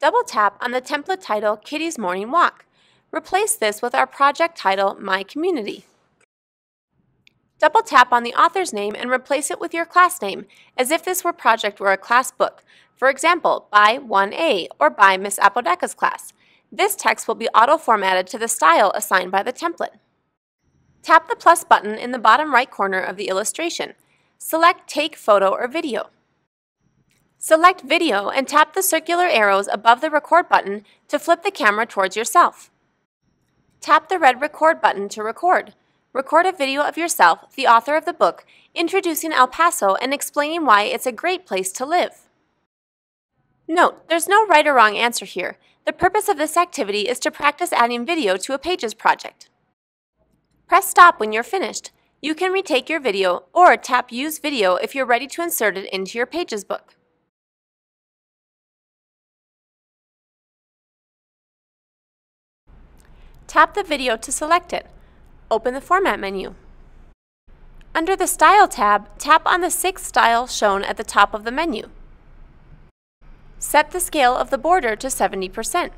double tap on the template title Kitty's Morning Walk. Replace this with our project title My Community. Double tap on the author's name and replace it with your class name, as if this were project were a class book, for example, by 1A or by Miss Apodaca's class. This text will be auto-formatted to the style assigned by the template. Tap the plus button in the bottom right corner of the illustration. Select Take Photo or Video. Select Video and tap the circular arrows above the Record button to flip the camera towards yourself. Tap the red Record button to record. Record a video of yourself, the author of the book, introducing El Paso and explaining why it's a great place to live. Note, there's no right or wrong answer here. The purpose of this activity is to practice adding video to a Pages project. Press stop when you're finished. You can retake your video or tap Use Video if you're ready to insert it into your Pages book. Tap the video to select it. Open the Format menu. Under the Style tab, tap on the sixth style shown at the top of the menu. Set the scale of the border to 70%.